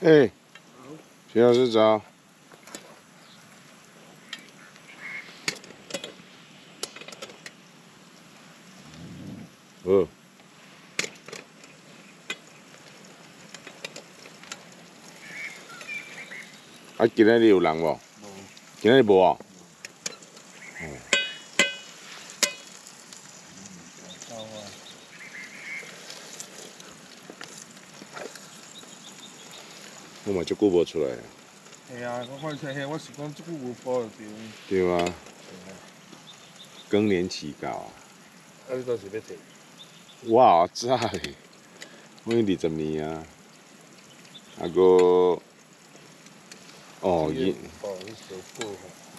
哎，徐老师早。嗯。啊，今仔日有人无？今仔日无哦。我嘛足久无出来。系啊，我看出嘿，我是讲足久无播就对。对啊。更年期到啊。啊，你到时要摕？哇，早嘞！我二十年啊。啊个。哦，伊。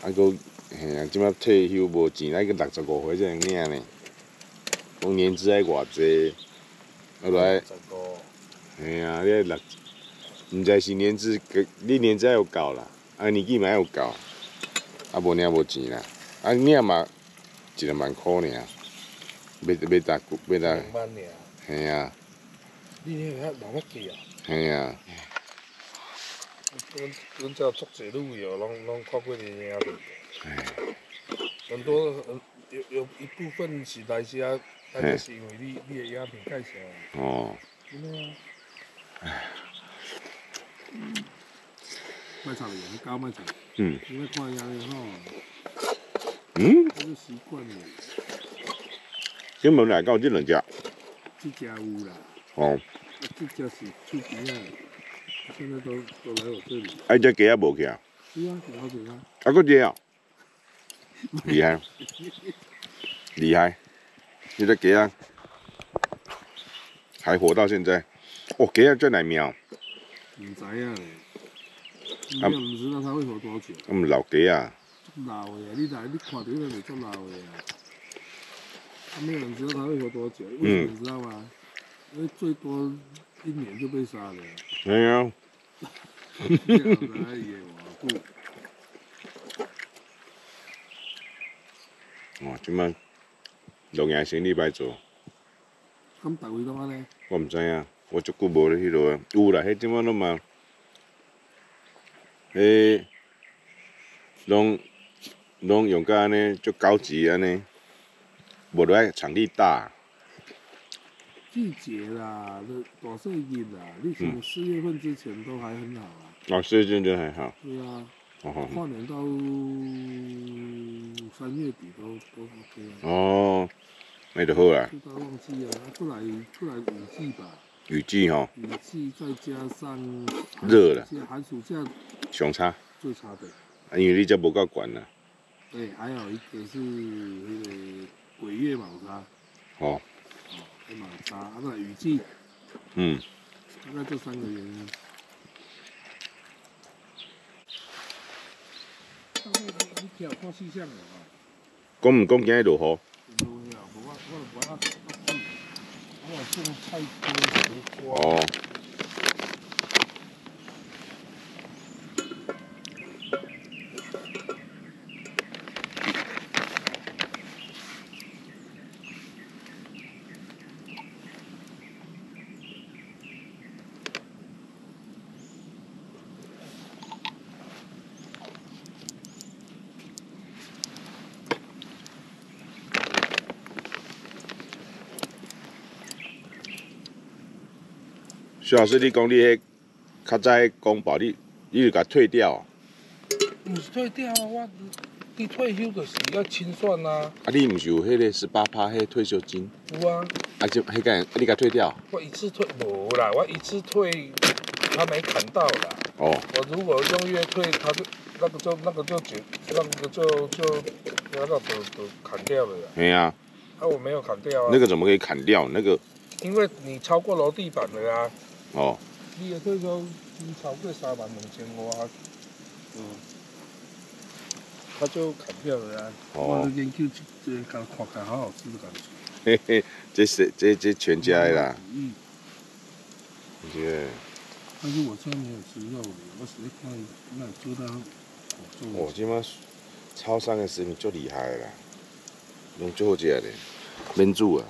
啊个，嘿啊，即摆退休无钱，来个六十五岁才能领呢。讲年资爱偌济？后来。十五。嘿啊，你六。毋知是年资，你年资有够啦，啊年纪嘛有够，啊无领无钱啦，啊领嘛一两万箍尔，要要搭要搭，嘿啊。你迄遐人要记啊？嘿啊。阮阮遮足济旅游，拢拢看过你影片。很多有有一部分是来遮，那就是因为你你的影片介绍。哦。真的啊。唉。卖场的人高嗯，嗯，他就习惯了。今门来到这两家，这家有啦。哦。这家是出边啊，现在都都来我这里。哎，这鸡也无去啊？是啊，好几啊。啊，个只啊？厉害，厉害！你的鸡啊，还活到现在。哦，鸡啊，真难瞄。唔知啊，你又唔知道他会活多久？咁留几啊！老的，你来你看到那就做老的啊！没有人知道他会活多久，为什么你知道吗？因为最多一年就被杀了。没有。这样子而已，我不。哇，今麦农业生意歹做。咁大位怎啊咧？我唔知啊。我足久无咧迄落啊，有啦，迄即满拢嘛，迄拢拢用甲安尼足高级安尼，无落来场地大。季节啦，大细日啦，你从四月份之前都还很好啊。哦，四月份就还好。对啊。哦跨年到三月底都都 OK 啊。哦，那就好啦。就到旺季啊，出来出来雨季吧。雨季哈，雨季再加上热了，寒暑假熊差最差的，因为你这不够管了。对，还有一个是那个鬼月卯差。哦。哦，卯差，啊不，雨季。嗯。大概这三个原因。你听看气象了啊？讲唔讲今日落雨？哦。徐老师，你讲你迄较早公保，你你就甲退掉？毋是退掉啊，我你退休就是要清算啊。啊，你毋是有迄个十八趴迄退休金？有啊。啊，就迄个，你甲退掉？我一次退无啦，我一次退，他没砍到啦。哦。我如果用月退，他就那个就那个就就那个就就那个都都砍掉了。没啊。啊，我没有砍掉啊。那个怎么可以砍掉？那个？因为你超过楼地板了啊。哦，你的退休金超过三万两千五啊，嗯，他就砍掉了啊。哦，研究这这看看看好好吃的感觉。嘿嘿，这是这这全家的啦。嗯。对。但是我家没有吃肉的，我是看那做到。哦，今嘛超商的食品最厉害啦，用做好食的，免煮啊。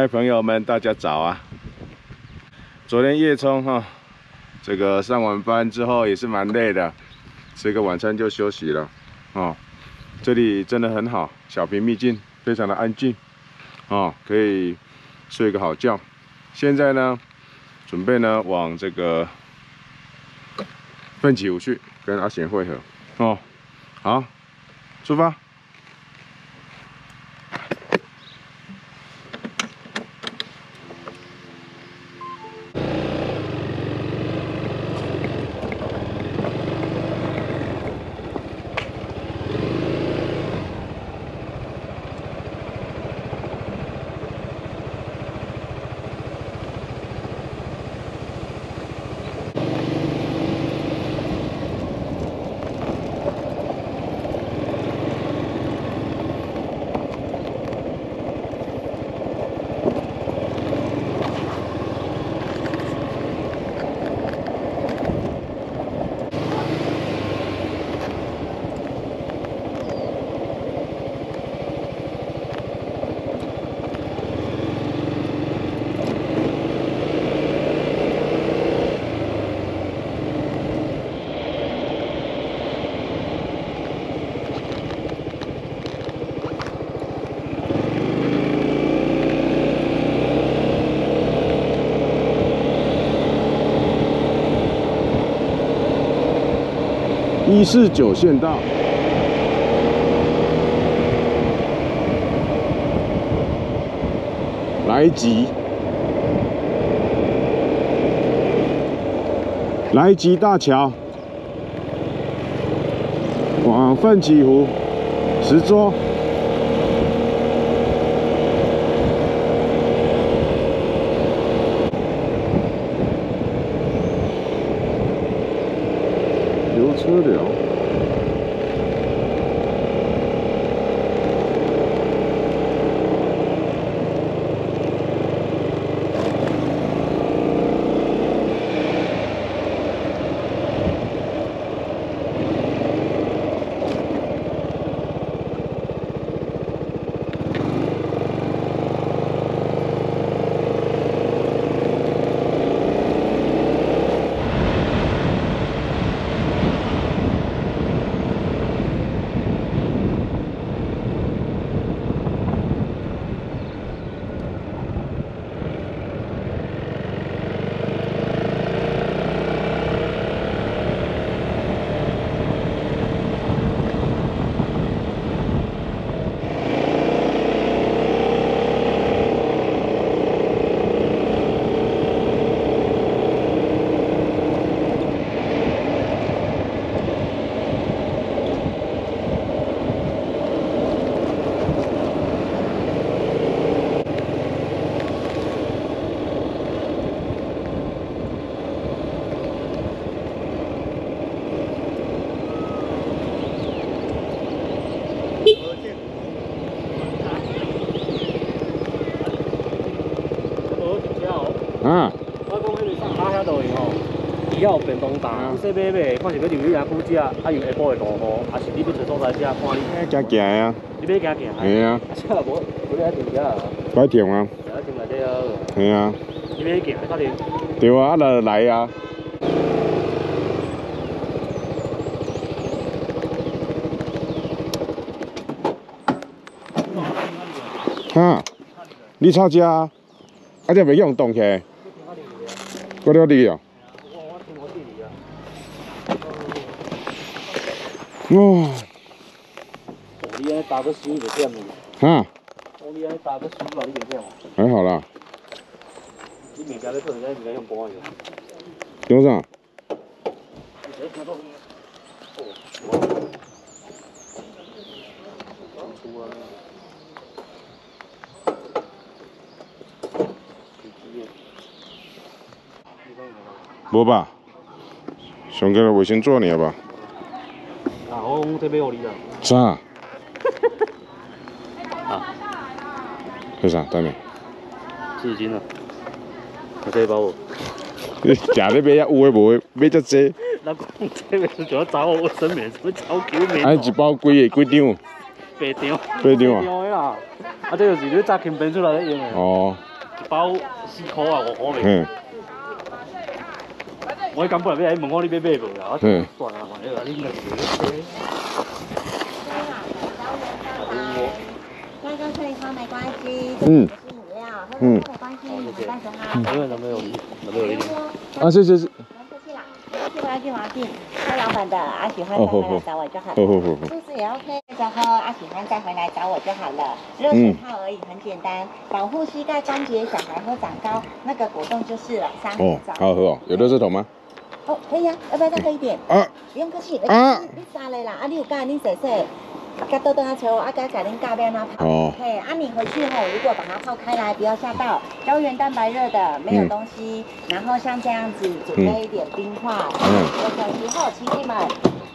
嗨，朋友们，大家早啊！昨天夜冲哈，这个上完班之后也是蛮累的，吃个晚餐就休息了。哦，这里真的很好，小平秘境，非常的安静，哦，可以睡个好觉。现在呢，准备呢往这个奋起湖去跟阿贤会合。哦，好，出发。一四九县道，来吉，来吉大桥，往奋起湖，石桌。车流。要便当说买买，看是要留食，啊用下晡的大雨，啊是你要找所在食，看你。行行啊！你要行行？系啊。车无，车啊。摆停啊。摆停内底啊。系啊。你要行？对啊，啊来来啊。哈？你吵车？啊这袂用动起？过了你哦。哇！我你安打个输就点了。哈？我你安打个输了，你就点了。还好啦。你物件咧可能咧，物件用搬去。用啥？无吧？上个卫生纸呢吧？我讲这买互你啦。啥？啊？是啥？等下。纸巾啊。我这包。你 假的买呀？有诶无诶？买遮济。那讲这个是叫找我卫生棉，什么超久棉？啊，一包几个？几张？八张。八张啊？张啦。啊，这个是你扎轻便出来咧用诶。哦。一包四块啊，五块袂。我根本来要问我你要买无啊？嗯。算啦，反正你应该是。这个可以喝没关系，这是饮料，喝没关系，没关系哈。因为咱们有，咱们有一点。啊，谢谢谢。不要紧，不要紧，喝老板的，啊喜欢再回来找我就好了。素食也 OK，再喝啊喜欢再回来找我就好了。热水泡而已，很简单，保护膝盖关节，小孩会长高，那个果冻就是了。哦，好喝哦，有热水桶吗？哦，可以啊，要不要再喝一点？啊，不用客气。啊，你三来啦？啊，你有干，你洗洗。加多多啊，球啊，加改点咖边啊，泡。哦。嘿，啊，你回去后，如果把它泡开来，不要吓到。胶原蛋白热的，没有东西。然后像这样子，准备一点冰块。嗯。我小时候，亲戚们，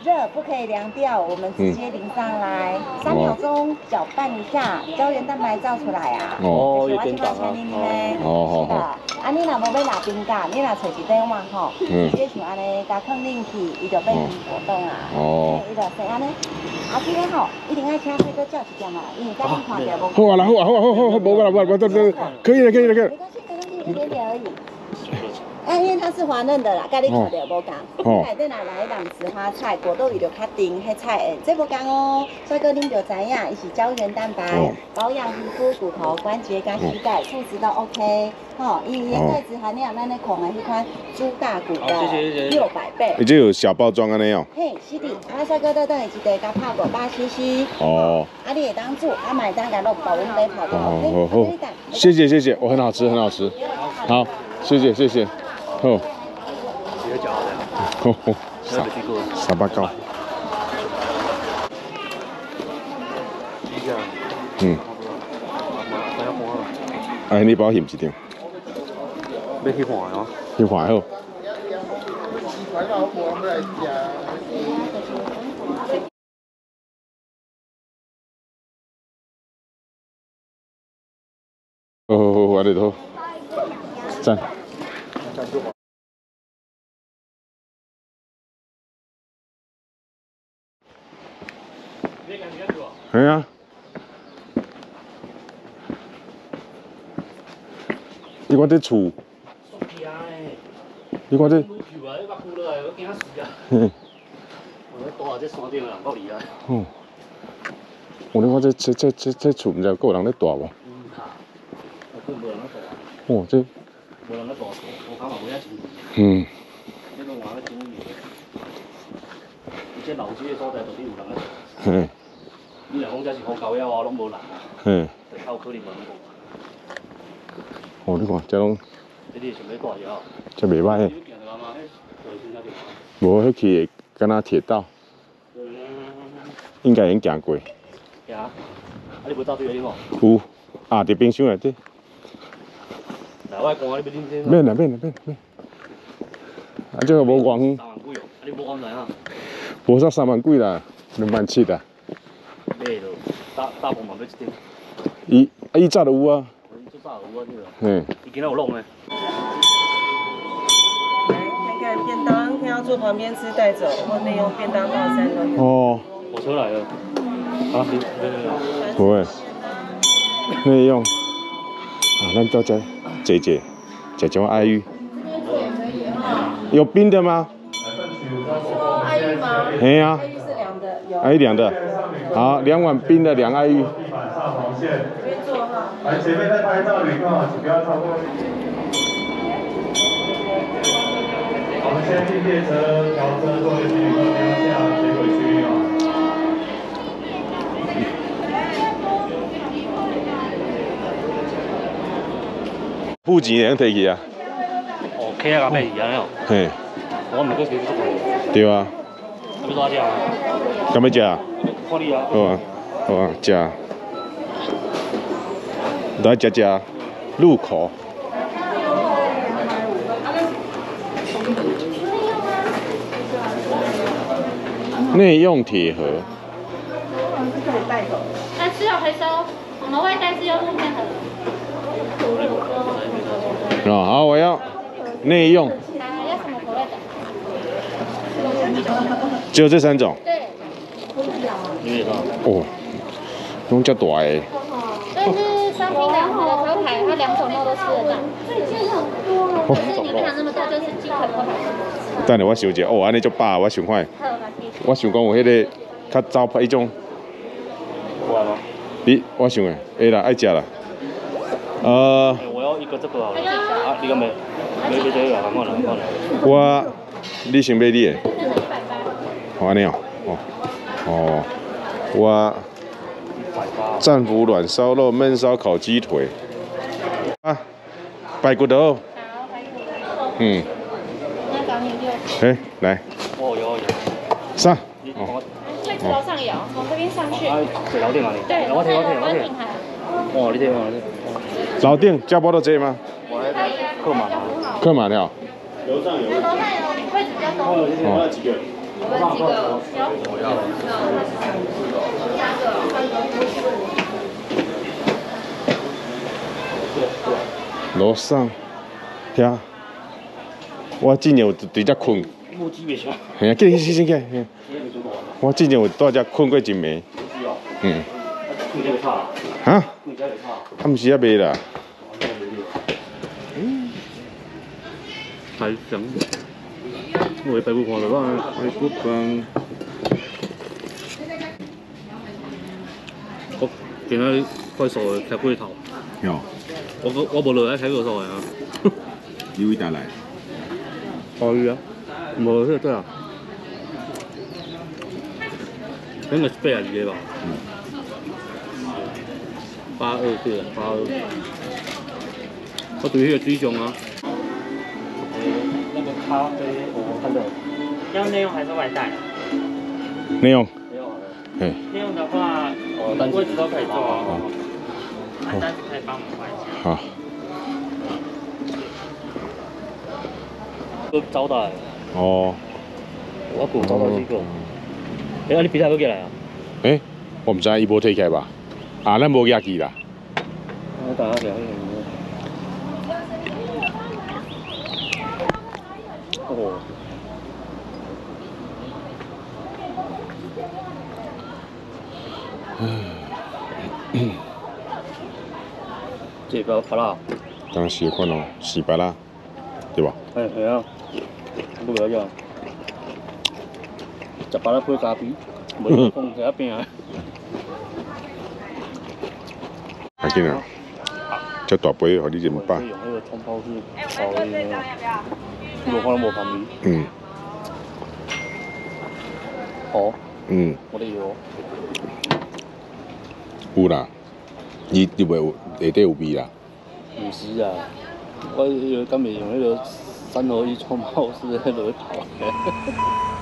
热不可以凉掉，我们直接淋上来，三秒钟搅拌一下，胶原蛋白造出来啊。哦，有点感啊。哦，好好。啊，你若无要拿冰架，你若找一块碗吼，直接像安尼加放进去，伊就变成果冻啊。哦。伊就生安尼。啊，这个吼，一定要请这个叫一点嘛，因为刚刚看到无。好啊啦，好啊，好啊，好好好，无啦，无啦，无啦，可以了，可以了，可以了。没关系，没关系，一点点而已。哎，因为它是滑嫩的啦，跟你看到无共。哦。内底来来蓝石花菜，果豆味就较甜，迄菜诶，这无共哦。帅哥，恁就知影，伊是胶原蛋白，保养皮肤、骨头、关节、跟膝盖，素质都 OK。吼，伊盐钙质含量，咱咧看诶迄款猪大骨的六百倍。已经有小包装安尼哦。嘿，是的，啊，帅哥，等等，一袋加泡过八 CC。哦。啊，你会当煮，啊，买单加落保温杯泡就 OK。好，好，谢谢谢谢，我很好吃，很好吃。好，谢谢谢谢。好，好，好，三三八九。嗯。哎，你保险几张？要去换哦。去换好。好好好，我来头。赞。系啊！你看这厝，你看这，嗯，我你看这这这这这厝，唔知够人咧住无？哦，这，嗯。嗯。你若讲这是好狗仔话，拢无人啊。嗯。靠可能无哦，你看，这拢。这里想要大摇。这袂歹。无，迄去敢若铁道。应该已经行过。行。啊，你无走对个地方？有。啊，伫冰箱内底。来，我讲你要认真。免啦，免啦，免免。啊，这个无偌远。三万几哦？啊，你无安在啊？无煞三万几啦，两万七啦。买咯，大大部嘛要一点。伊啊，伊早就有啊。伊早有啊，这个。嗯。伊今仔有弄看看便当，要坐旁边吃带走，或内用便当套餐的。哦。火车来了。啊，对对对。不会。内用。啊，咱到这姐姐，姐姐爱玉。有冰的吗？爱玉吗？哎呀。爱玉是凉的，有。爱玉凉的。好，两碗冰的两爱玉。地板上红线。来，前面在拍照，旅客请不要超过。我们先进列车，调车座位区，旅客不要下铁轨区域哦。付钱能提去啊？哦，K 啊，咩样哦？嘿。我唔过几多对啊。要多少钱啊？干咩价？好啊，好啊，食。来吃吃，入口。内用铁盒。但是要回收，我们会再次用木片盒。啊，好，我要内用。要什么口哦，拢遮大诶。这是双拼两盒的烤排，它两种肉都吃得到。可是你看那么大，就是鸡腿烤排。等下我想一下，哦，安尼足饱，我想看。我想讲有迄个较招牌迄种。你，我想诶，会啦，爱食啦。呃。我要一个这个啊，你个没？没没这个，看看了，看看了。我，你想买你诶？好安尼哦，哦，哦。我战斧软烧肉焖烧烤鸡腿啊，排骨头。嗯。哎，来。哦，有有。上。哦。位置楼上有，从这边上去。在老店哪里？对，我听我听我听。哦，你听我听。老店加包到这吗？客满。客满了。楼上有。楼上有位置比较多。哦，几个？几个？我要。楼上，听，我之前有伫遮困，系啊，起起起起，我之前有在遮困过一暝，嗯，啊，啊，毋是啊，未啦，开箱，我排骨看到啦，排骨饭。我今仔快速的开过头。有。我我我无落来开过头的啊。你为哪来？鲍鱼啊，无是对啊。那个是八二个吧？嗯。八二对了，八二。我对迄个水上啊。那个咖啡我看到。要内用还是外带？内用。内用好了。嘿。内用的话，位置都可以坐哦。单子可以帮我们换一下。好。都招待。哦。我估招待几个。哎，你比赛要几来啊？哎，我唔知伊波退开吧？啊，咱无压机啦。我打下表演。哦。嗯。这个巴拉。当时款哦，是巴拉，对吧？哎，系啊。不配咖啡，无讲在一边啊。快点啊！这大杯，互你。用那个冲泡。嗯。好。嗯。我哋有。有啦，你你袂有下底有味啦。唔是啊，我以为敢会用那个三合一冲泡式迄落泡。不错啊。